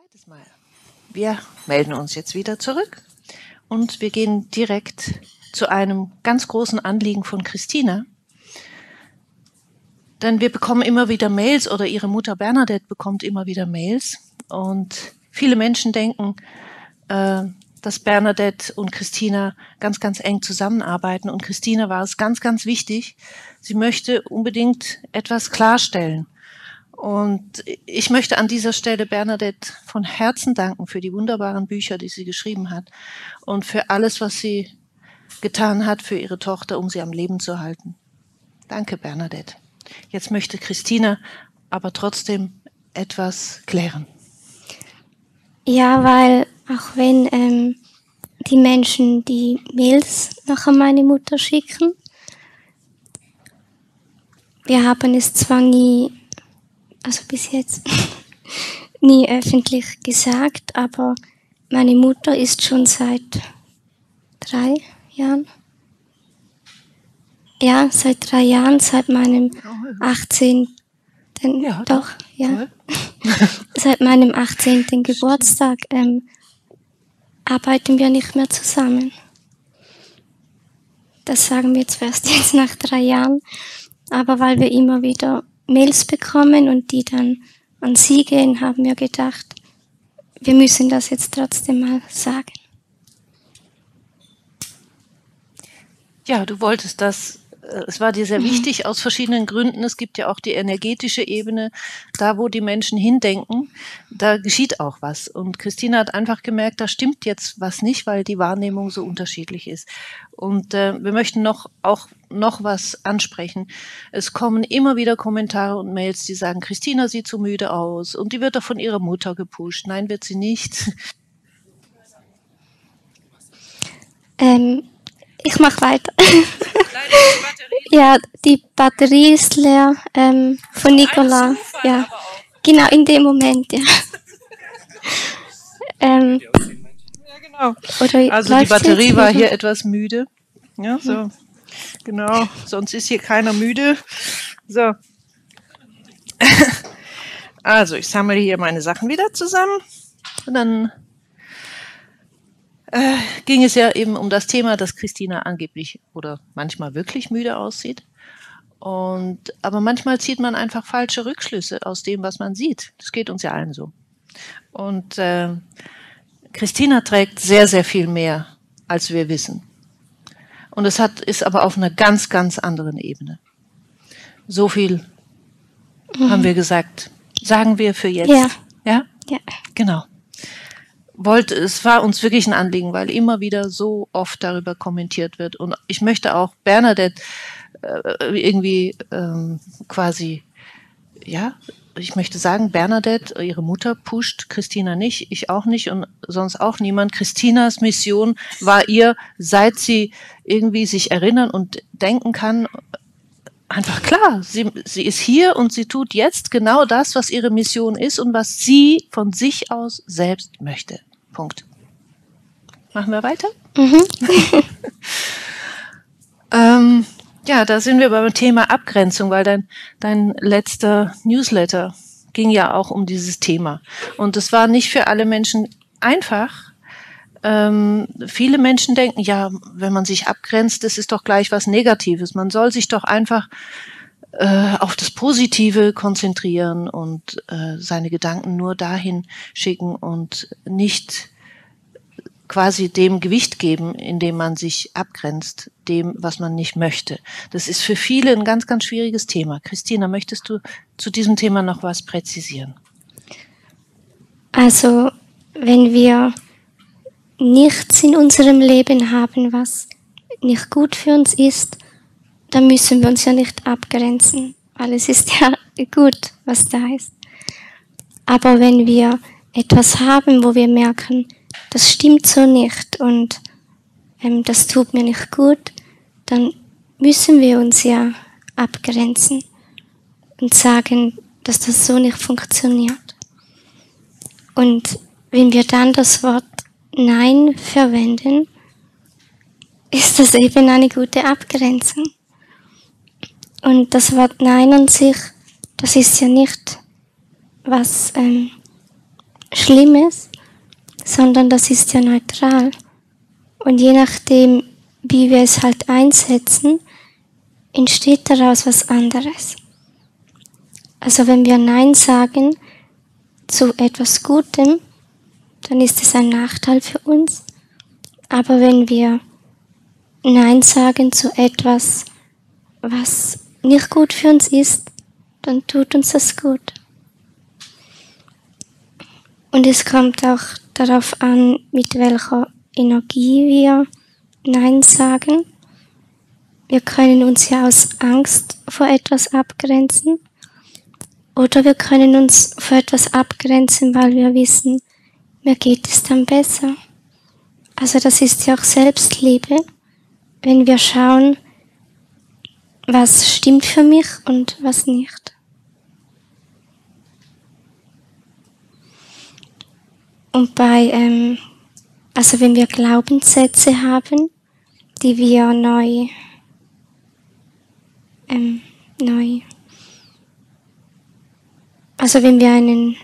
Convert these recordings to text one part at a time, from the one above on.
Zweites Mal. Wir melden uns jetzt wieder zurück und wir gehen direkt zu einem ganz großen Anliegen von Christina. Denn wir bekommen immer wieder Mails oder ihre Mutter Bernadette bekommt immer wieder Mails und viele Menschen denken, äh, dass Bernadette und Christina ganz, ganz eng zusammenarbeiten. Und Christina war es ganz, ganz wichtig. Sie möchte unbedingt etwas klarstellen. Und ich möchte an dieser Stelle Bernadette von Herzen danken für die wunderbaren Bücher, die sie geschrieben hat und für alles, was sie getan hat für ihre Tochter, um sie am Leben zu halten. Danke, Bernadette. Jetzt möchte Christina aber trotzdem etwas klären. Ja, weil auch wenn ähm, die Menschen die Mails nach meine Mutter schicken, wir haben es zwar nie also bis jetzt nie öffentlich gesagt, aber meine Mutter ist schon seit drei Jahren, ja, seit drei Jahren, seit meinem 18. Ja, doch, ja. seit meinem 18. Geburtstag ähm, arbeiten wir nicht mehr zusammen. Das sagen wir jetzt erst jetzt nach drei Jahren, aber weil wir immer wieder Mails bekommen und die dann an Sie gehen, haben wir gedacht, wir müssen das jetzt trotzdem mal sagen. Ja, du wolltest das es war dir sehr mhm. wichtig aus verschiedenen Gründen. Es gibt ja auch die energetische Ebene. Da, wo die Menschen hindenken, da geschieht auch was. Und Christina hat einfach gemerkt, da stimmt jetzt was nicht, weil die Wahrnehmung so unterschiedlich ist. Und äh, wir möchten noch auch noch was ansprechen. Es kommen immer wieder Kommentare und Mails, die sagen, Christina sieht so müde aus und die wird doch von ihrer Mutter gepusht. Nein, wird sie nicht. Ähm, ich mache weiter. ja, die Batterie ist leer ähm, von Nicola. Ja, genau in dem Moment, ja. ähm, ja, genau. also die Batterie war hier etwas müde. Ja, so. Genau, sonst ist hier keiner müde. So. Also, ich sammle hier meine Sachen wieder zusammen. Und dann äh, ging es ja eben um das Thema, dass Christina angeblich oder manchmal wirklich müde aussieht. Und, aber manchmal zieht man einfach falsche Rückschlüsse aus dem, was man sieht. Das geht uns ja allen so. Und äh, Christina trägt sehr, sehr viel mehr, als wir wissen. Und es hat, ist aber auf einer ganz, ganz anderen Ebene. So viel mhm. haben wir gesagt. Sagen wir für jetzt. Ja. Ja? Ja. Genau wollte, es war uns wirklich ein Anliegen, weil immer wieder so oft darüber kommentiert wird. Und ich möchte auch Bernadette äh, irgendwie ähm, quasi, ja, ich möchte sagen, Bernadette, ihre Mutter pusht, Christina nicht, ich auch nicht und sonst auch niemand. Christinas Mission war ihr, seit sie irgendwie sich erinnern und denken kann, einfach klar. Sie, sie ist hier und sie tut jetzt genau das, was ihre Mission ist und was sie von sich aus selbst möchte. Punkt. Machen wir weiter? Mhm. ja, da sind wir beim Thema Abgrenzung, weil dein, dein letzter Newsletter ging ja auch um dieses Thema. Und es war nicht für alle Menschen einfach. Ähm, viele Menschen denken, ja, wenn man sich abgrenzt, das ist doch gleich was Negatives. Man soll sich doch einfach äh, auf das Positive konzentrieren und äh, seine Gedanken nur dahin schicken und nicht quasi dem Gewicht geben, indem man sich abgrenzt, dem, was man nicht möchte. Das ist für viele ein ganz, ganz schwieriges Thema. Christina, möchtest du zu diesem Thema noch was präzisieren? Also, wenn wir nichts in unserem Leben haben, was nicht gut für uns ist, dann müssen wir uns ja nicht abgrenzen, weil es ist ja gut, was da ist. Aber wenn wir etwas haben, wo wir merken, das stimmt so nicht und ähm, das tut mir nicht gut, dann müssen wir uns ja abgrenzen und sagen, dass das so nicht funktioniert. Und wenn wir dann das Wort Nein verwenden, ist das eben eine gute Abgrenzung. Und das Wort Nein an sich, das ist ja nicht was ähm, Schlimmes, sondern das ist ja neutral. Und je nachdem, wie wir es halt einsetzen, entsteht daraus was anderes. Also wenn wir Nein sagen zu etwas Gutem, dann ist es ein Nachteil für uns. Aber wenn wir Nein sagen zu etwas, was nicht gut für uns ist, dann tut uns das gut. Und es kommt auch darauf an, mit welcher Energie wir Nein sagen. Wir können uns ja aus Angst vor etwas abgrenzen. Oder wir können uns vor etwas abgrenzen, weil wir wissen, mir geht es dann besser. Also das ist ja auch Selbstliebe, wenn wir schauen, was stimmt für mich und was nicht. Und bei, ähm, also wenn wir Glaubenssätze haben, die wir neu, ähm, neu, also wenn wir einen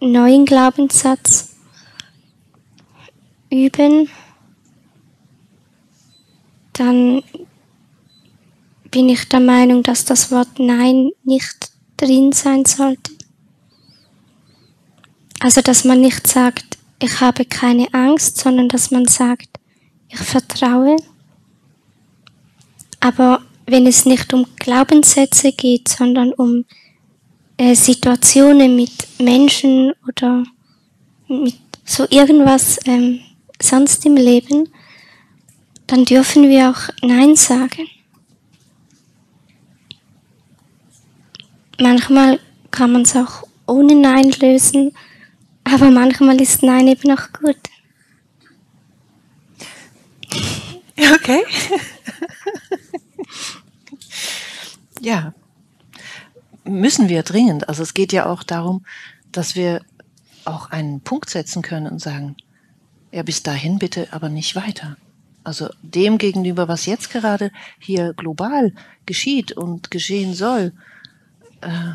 neuen Glaubenssatz üben, dann bin ich der Meinung, dass das Wort Nein nicht drin sein sollte. Also, dass man nicht sagt, ich habe keine Angst, sondern dass man sagt, ich vertraue. Aber wenn es nicht um Glaubenssätze geht, sondern um äh, Situationen mit Menschen oder mit so irgendwas ähm, sonst im Leben, dann dürfen wir auch Nein sagen. Manchmal kann man es auch ohne Nein lösen, aber manchmal ist Nein eben auch gut. Okay. ja, müssen wir dringend. Also es geht ja auch darum, dass wir auch einen Punkt setzen können und sagen, ja, bis dahin bitte, aber nicht weiter. Also dem gegenüber, was jetzt gerade hier global geschieht und geschehen soll, äh,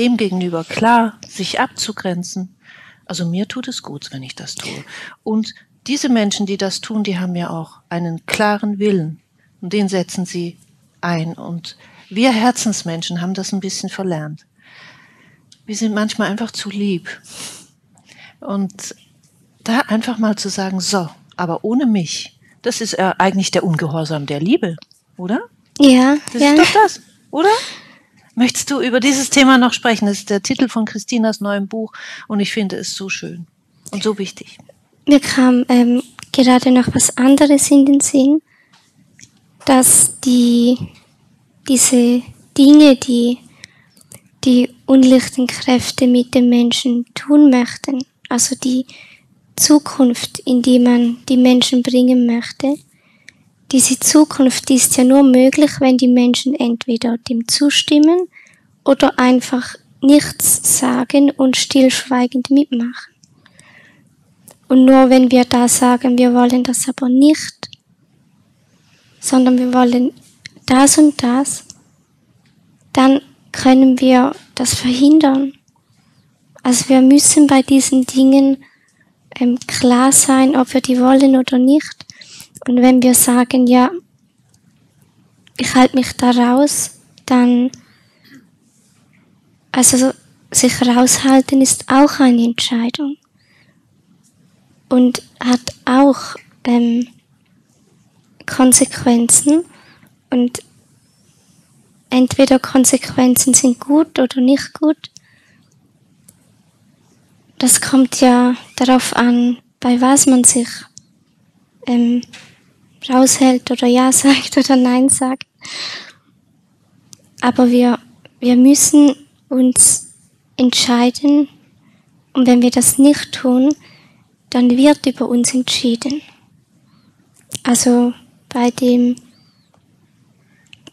dem gegenüber klar sich abzugrenzen. Also mir tut es gut, wenn ich das tue. Und diese Menschen, die das tun, die haben ja auch einen klaren Willen und den setzen sie ein. Und wir Herzensmenschen haben das ein bisschen verlernt. Wir sind manchmal einfach zu lieb. Und da einfach mal zu sagen, so, aber ohne mich, das ist äh, eigentlich der Ungehorsam der Liebe, oder? Ja. Das ja. ist doch das, oder? Möchtest du über dieses Thema noch sprechen? Das ist der Titel von Christinas neuem Buch und ich finde es so schön und so wichtig. Mir kam ähm, gerade noch was anderes in den Sinn, dass die, diese Dinge, die die unlichten Kräfte mit den Menschen tun möchten, also die Zukunft, in die man die Menschen bringen möchte, diese Zukunft ist ja nur möglich, wenn die Menschen entweder dem zustimmen oder einfach nichts sagen und stillschweigend mitmachen. Und nur wenn wir da sagen, wir wollen das aber nicht, sondern wir wollen das und das, dann können wir das verhindern. Also wir müssen bei diesen Dingen ähm, klar sein, ob wir die wollen oder nicht. Und wenn wir sagen, ja, ich halte mich da raus, dann, also sich raushalten ist auch eine Entscheidung und hat auch ähm, Konsequenzen und entweder Konsequenzen sind gut oder nicht gut. Das kommt ja darauf an, bei was man sich ähm, raushält oder Ja sagt oder Nein sagt. Aber wir, wir müssen uns entscheiden und wenn wir das nicht tun, dann wird über uns entschieden. Also bei dem,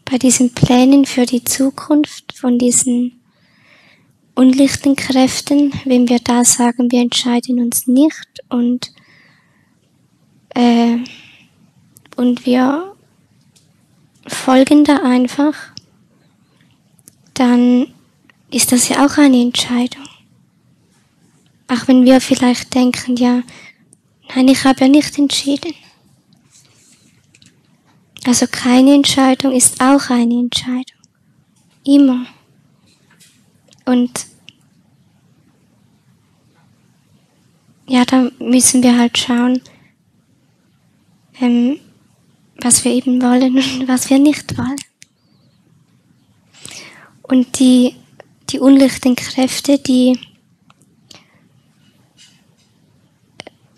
bei diesen Plänen für die Zukunft von diesen unlichten Kräften, wenn wir da sagen, wir entscheiden uns nicht und äh, und wir folgen da einfach, dann ist das ja auch eine Entscheidung. auch wenn wir vielleicht denken, ja, nein, ich habe ja nicht entschieden. Also keine Entscheidung ist auch eine Entscheidung. Immer. Und ja, da müssen wir halt schauen, ähm, was wir eben wollen und was wir nicht wollen. Und die, die unlichten Kräfte, die,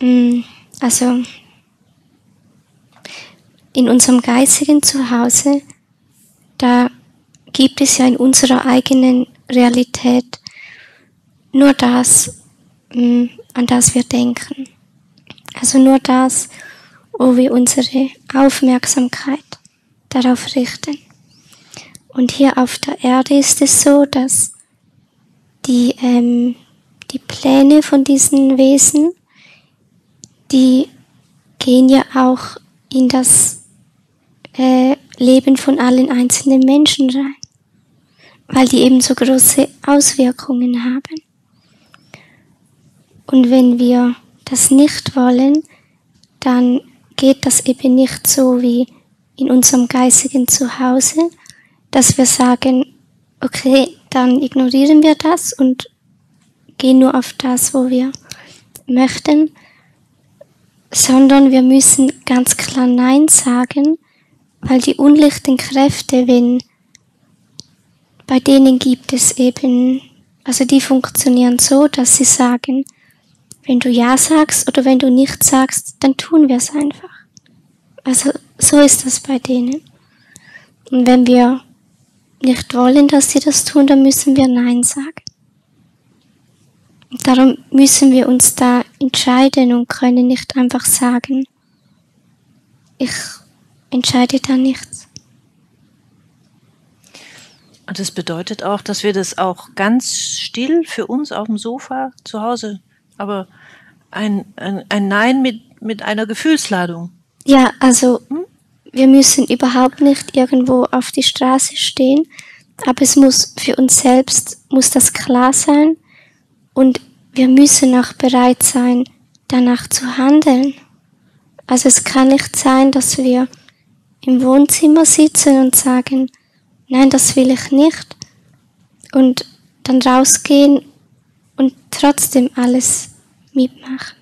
ähm, also in unserem geistigen Zuhause, da gibt es ja in unserer eigenen Realität nur das, ähm, an das wir denken. Also nur das, wo wir unsere Aufmerksamkeit darauf richten. Und hier auf der Erde ist es so, dass die, ähm, die Pläne von diesen Wesen, die gehen ja auch in das äh, Leben von allen einzelnen Menschen rein, weil die eben so große Auswirkungen haben. Und wenn wir das nicht wollen, dann geht das eben nicht so wie in unserem geistigen Zuhause, dass wir sagen, okay, dann ignorieren wir das und gehen nur auf das, wo wir möchten, sondern wir müssen ganz klar Nein sagen, weil die unlichten Kräfte, wenn bei denen gibt es eben, also die funktionieren so, dass sie sagen, wenn du Ja sagst oder wenn du nicht sagst, dann tun wir es einfach. Also so ist das bei denen. Und wenn wir nicht wollen, dass sie das tun, dann müssen wir Nein sagen. Darum müssen wir uns da entscheiden und können nicht einfach sagen, ich entscheide da nichts. Und das bedeutet auch, dass wir das auch ganz still für uns auf dem Sofa zu Hause, aber ein, ein, ein Nein mit, mit einer Gefühlsladung. Ja, also hm? wir müssen überhaupt nicht irgendwo auf die Straße stehen, aber es muss für uns selbst, muss das klar sein und wir müssen auch bereit sein, danach zu handeln. Also es kann nicht sein, dass wir im Wohnzimmer sitzen und sagen, nein, das will ich nicht und dann rausgehen und trotzdem alles mitmachen.